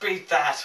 Beat that.